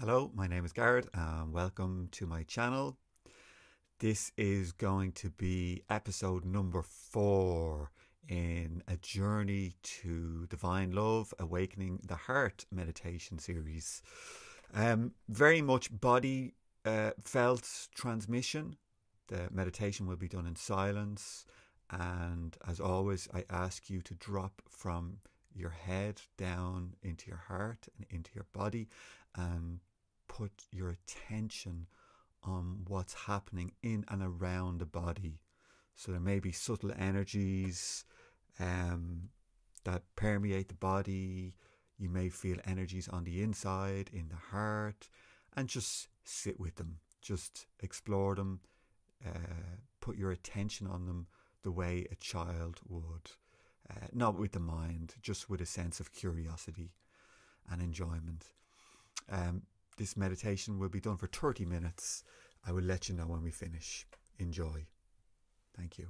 Hello, my name is Gareth and welcome to my channel. This is going to be episode number four in a journey to divine love, awakening the heart meditation series. Um, very much body uh, felt transmission. The meditation will be done in silence, and as always, I ask you to drop from your head down into your heart and into your body and put your attention on what's happening in and around the body. So there may be subtle energies um, that permeate the body. You may feel energies on the inside, in the heart, and just sit with them. Just explore them. Uh, put your attention on them the way a child would. Uh, not with the mind, just with a sense of curiosity and enjoyment. Um, this meditation will be done for 30 minutes. I will let you know when we finish. Enjoy. Thank you.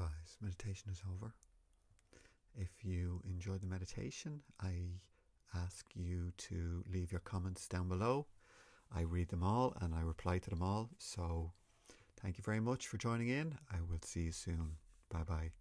Guys, meditation is over. If you enjoyed the meditation, I ask you to leave your comments down below. I read them all and I reply to them all. So thank you very much for joining in. I will see you soon. Bye bye.